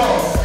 Paulo.